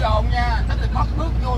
lộn nha. Nó thì mất nước vô